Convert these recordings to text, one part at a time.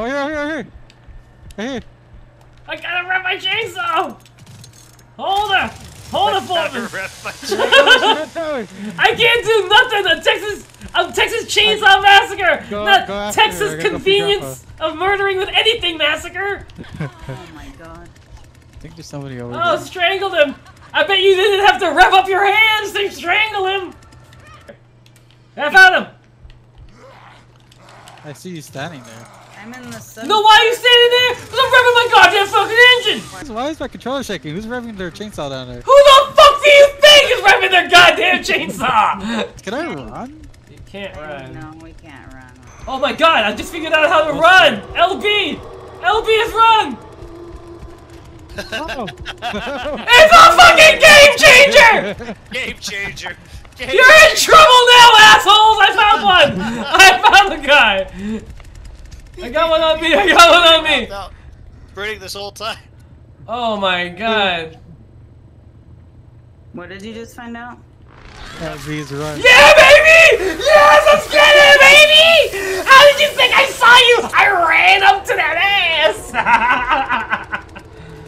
Oh, here, here, here. Right here. I gotta rep my chainsaw! Hold it! Hold it for Never me! rep my Red tower. I can't do nothing! The Texas a Texas Chainsaw Massacre! Go- not go after her. I Texas gotta go pick Convenience of Murdering with Anything Massacre! Oh my god. I think there's somebody over Oh, there. Oh, strangled him! I bet you didn't have to rev up your hands to strangle him! I found him! I see you standing there. I'm in the sun. No, why are you standing there? 'Cause I'm revving my goddamn fucking engine! Why is my controller shaking? Who's revving their chainsaw down there? Who the fuck do you think is revving their goddamn chainsaw? Can I run? You can't oh, run. No, we can't run. Oh my god, I just figured out how to run! LB! LB is run! Oh. It's a fucking game changer! game changer. Game You're in trouble now, assholes! I found one! I found the guy! I got one on me, I got one on me! Out. Burning this whole time. Oh my god. What did you just find out? LB's run. Yeah, baby! Yes, let's get it, baby! How did you think I saw you? I ran up to that ass!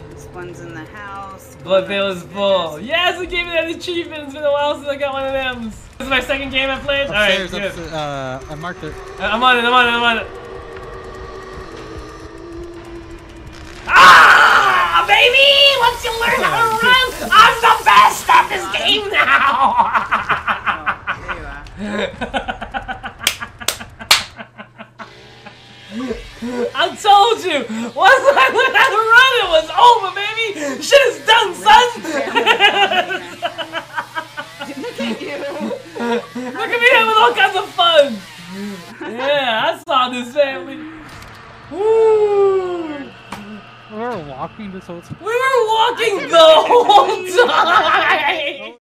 This one's in the house. Blood Veil is full. Yes, it gave me that achievement. It's been a while since I got one of them. This is my second game I played. Alright, Upstairs, good. uh, I marked it. I'm on it, I'm on it, I'm on it. I told you! Once I learned how to run, it was over, baby! Shit is done, son! Look at you. Look at me having all kinds of fun! Yeah, I saw this family. Woo! We were walking this whole time. We were walking the whole time!